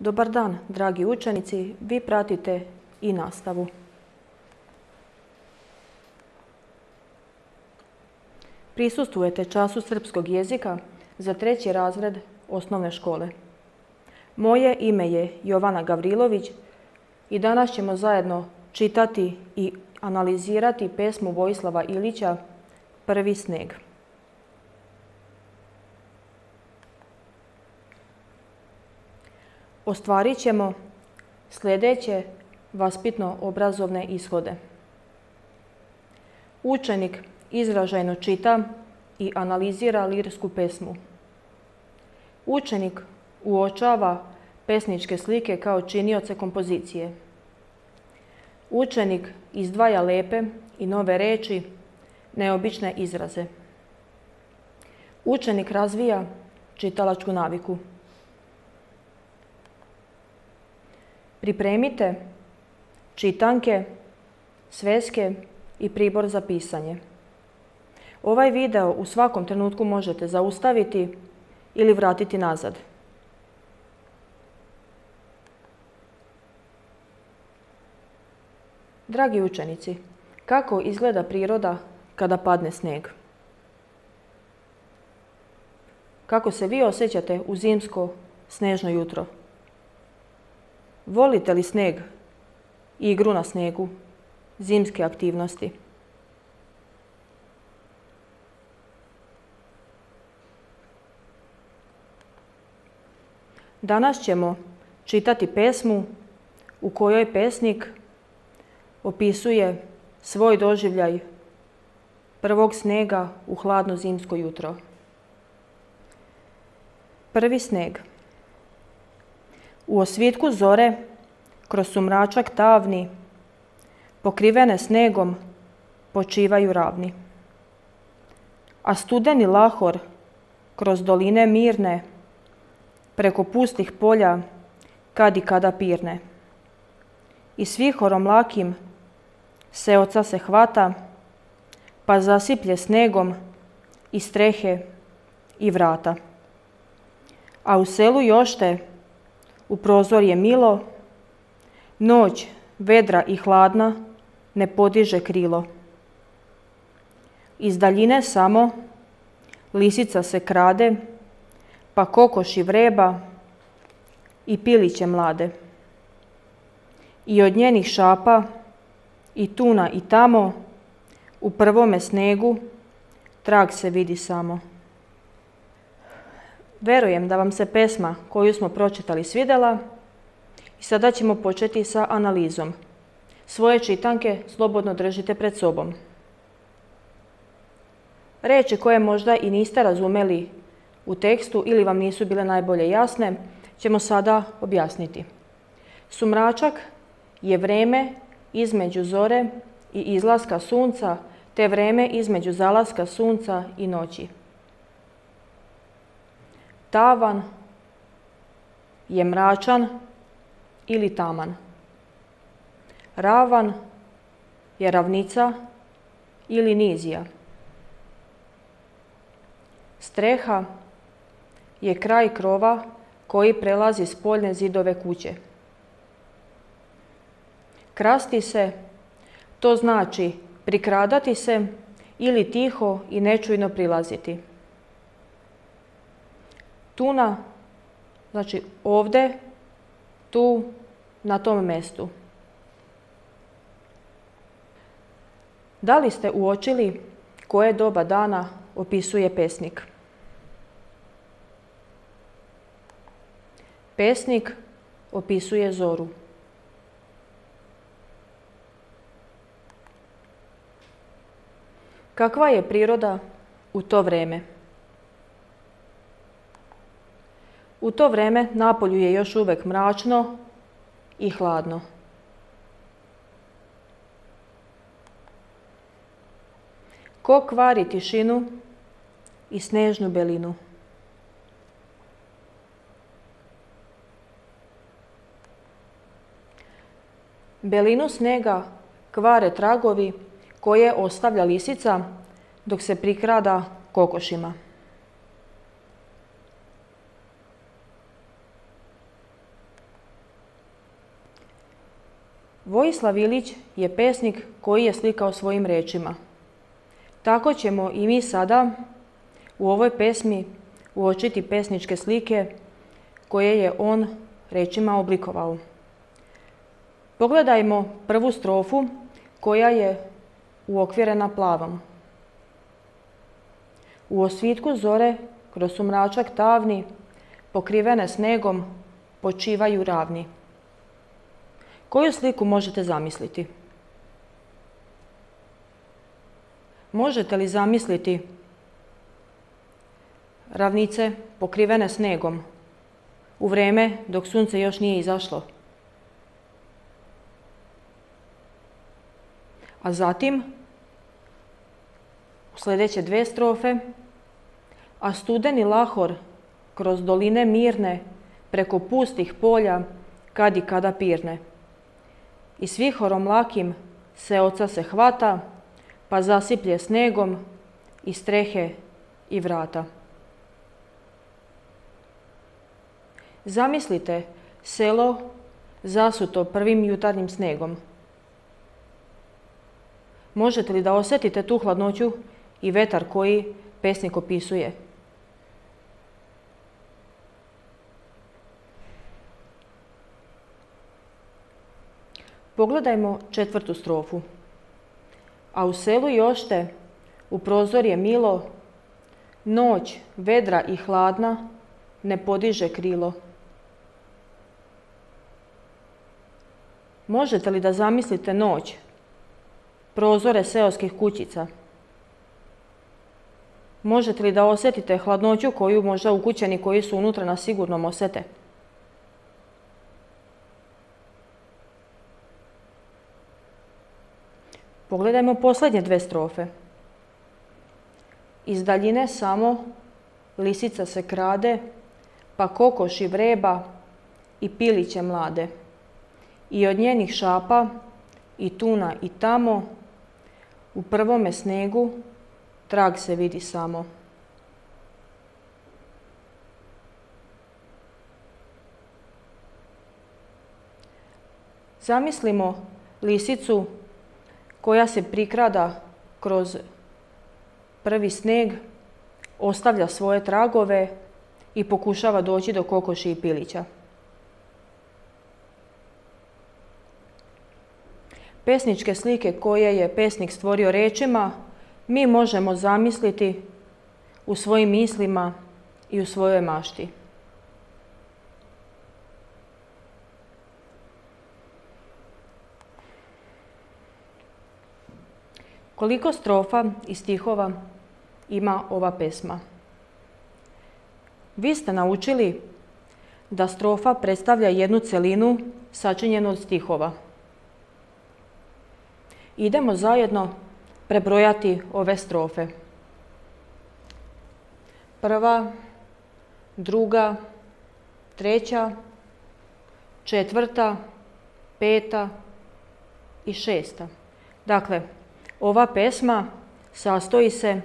Dobar dan, dragi učenici. Vi pratite i nastavu. Prisustujete času srpskog jezika za treći razred osnovne škole. Moje ime je Jovana Gavrilović i danas ćemo zajedno čitati i analizirati pesmu Vojislava Ilića Prvi sneg. Ostvarit ćemo sljedeće vaspitno-obrazovne ishode. Učenik izražajno čita i analizira lirsku pesmu. Učenik uočava pesničke slike kao činioce kompozicije. Učenik izdvaja lepe i nove reči, neobične izraze. Učenik razvija čitalačku naviku. Pripremite čitanke, sveske i pribor za pisanje. Ovaj video u svakom trenutku možete zaustaviti ili vratiti nazad. Dragi učenici, kako izgleda priroda kada padne sneg? Kako se vi osjećate u zimsko snežno jutro? Volite li sneg, igru na snegu, zimske aktivnosti? Danas ćemo čitati pesmu u kojoj pesnik opisuje svoj doživljaj prvog snega u hladno zimsko jutro. Prvi sneg. U osvitku zore, kroz sumračak tavni, pokrivene snegom, počivaju ravni. A studeni lahor, kroz doline mirne, preko pustih polja, kad i kada pirne. I svihorom lakim seoca se hvata, pa zasiplje snegom i strehe i vrata. A u selu jošte u prozor je milo, noć vedra i hladna ne podiže krilo. Iz daljine samo lisica se krade, pa kokoši vreba i piliće mlade. I od njenih šapa i tuna i tamo u prvome snegu trag se vidi samo. Verujem da vam se pesma koju smo pročitali svidjela i sada ćemo početi sa analizom. Svoje čitanke slobodno držite pred sobom. Reči koje možda i niste razumeli u tekstu ili vam nisu bile najbolje jasne, ćemo sada objasniti. Sumračak je vreme između zore i izlaska sunca, te vreme između zalaska sunca i noći. Tavan je mračan ili taman. Ravan je ravnica ili nizija. Streha je kraj krova koji prelazi spoljne zidove kuće. Krasti se, to znači prikradati se ili tiho i nečujno prilaziti. Tuna, znači ovdje, tu, na tom mjestu. Da li ste uočili koje doba dana opisuje pesnik? Pesnik opisuje zoru. Kakva je priroda u to vrijeme? U to vrijeme napolju je još uvijek mračno i hladno. Ko kvari tišinu i snežnu belinu? Belinu snega kvare tragovi koje ostavlja lisica dok se prikrada kokošima. Vojislav Ilić je pesnik koji je slikao svojim rečima. Tako ćemo i mi sada u ovoj pesmi uočiti pesničke slike koje je on rečima oblikovao. Pogledajmo prvu strofu koja je uokvirena plavom. U osvitku zore, kroz sumračak tavni, pokrivene snegom, počivaju ravni. Koju sliku možete zamisliti? Možete li zamisliti ravnice pokrivene snegom u vrijeme dok sunce još nije izašlo? A zatim, u sljedeće dve strofe, a studeni lahor kroz doline mirne, preko pustih polja, kad i kada pirne. I svihorom lakim se oca se hvata, pa zasiplje snegom i strehe i vrata. Zamislite selo zasuto prvim jutarnjim snegom. Možete li da osjetite tu hladnoću i vetar koji pesnik opisuje? Pogledajmo četvrtu strofu. A u selu Jošte, u prozor je milo, noć vedra i hladna, ne podiže krilo. Možete li da zamislite noć, prozore seoskih kućica? Možete li da osjetite hladnoću koju možda ukućeni koji su unutra na sigurnom osete? Pogledajmo posljednje dve strofe. Iz daljine samo lisica se krade, pa kokoši vreba i piliće mlade. I od njenih šapa i tuna i tamo, u prvome snegu trag se vidi samo. Zamislimo lisicu koja se prikrada kroz prvi sneg, ostavlja svoje tragove i pokušava doći do kokoši i pilića. Pesničke slike koje je pesnik stvorio rečima mi možemo zamisliti u svojim mislima i u svojoj mašti. Koliko strofa i stihova ima ova pesma? Vi ste naučili da strofa predstavlja jednu celinu sačinjenu od stihova. Idemo zajedno prebrojati ove strofe. Prva, druga, treća, četvrta, peta i šesta. Dakle, ova pesma sastoji se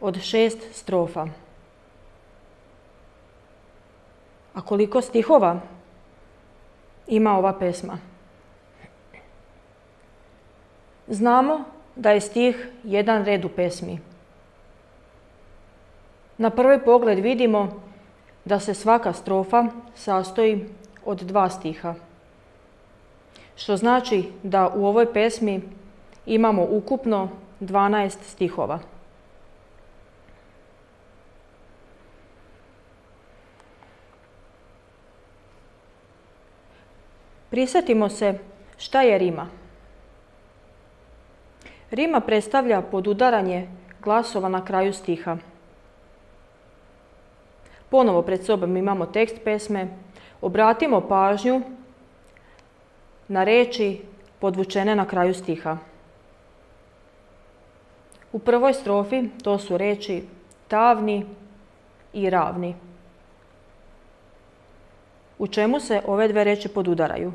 od šest strofa. A koliko stihova ima ova pesma? Znamo da je stih jedan red u pesmi. Na prvi pogled vidimo da se svaka strofa sastoji od dva stiha. Što znači da u ovoj pesmi imamo ukupno 12 stihova. Prisjetimo se šta je rima. Rima predstavlja podudaranje glasova na kraju stiha. Ponovo pred sobom imamo tekst pesme. Obratimo pažnju na reči podvučene na kraju stiha. U prvoj strofi to su reči tavni i ravni. U čemu se ove dve reči podudaraju?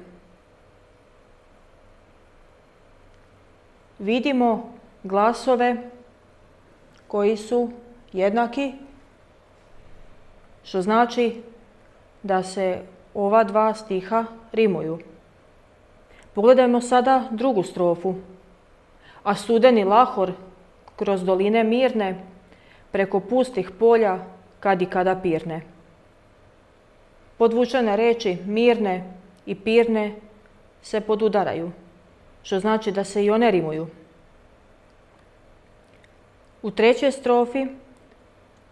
Vidimo glasove koji su jednaki, što znači da se ova dva stiha rimuju. Pogledajmo sada drugu strofu. A studeni lahor kroz doline mirne, preko pustih polja kad i kada pirne. Podvučene reči mirne i pirne se podudaraju, što znači da se i one rimuju. U trećoj strofi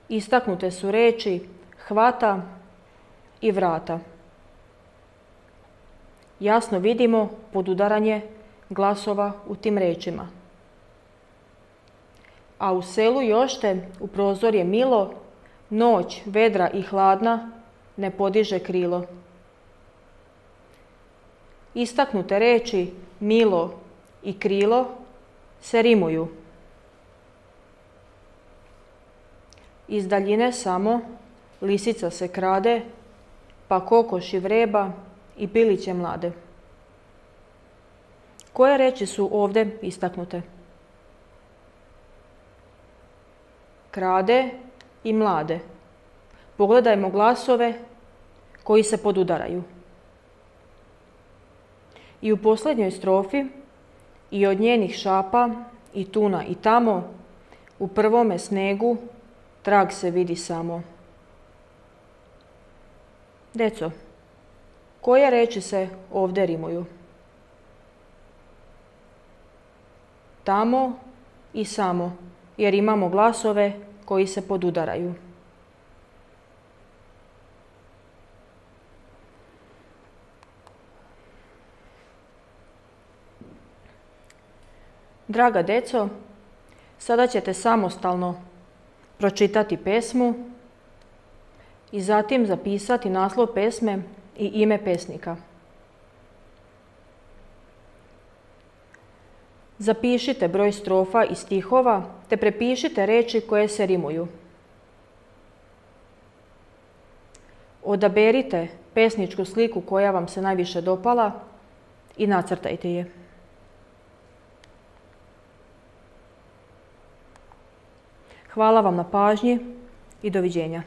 istaknute su reči hvata i vrata. Jasno vidimo podudaranje glasova u tim rečima. A u selu Jošte u prozor je milo, noć vedra i hladna ne podiže krilo. Istaknute reči milo i krilo se rimuju. Iz daljine samo lisica se krade, pa kokoši vreba i piliće mlade. Koje reči su ovdje istaknute? Krade i mlade. Pogledajmo glasove koji se podudaraju. I u posljednjoj strofi i od njenih šapa i tuna i tamo u prvome snegu trag se vidi samo. Deco, koje reči se ovdje rimuju? Tamo i samo, jer imamo glasove koji se podudaraju. Draga deco, sada ćete samostalno pročitati pesmu i zatim zapisati naslov pesme i ime pesnika. Zapišite broj strofa i stihova te prepišite reči koje se rimuju. Odaberite pesničku sliku koja vam se najviše dopala i nacrtajte je. Hvala vam na pažnji i doviđenja.